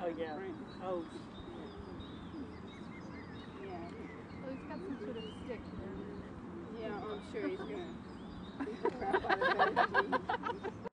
Oh, yeah. Oh, Yeah. Well, oh, he's got some sort of stick. Yeah, I'm sure he's gonna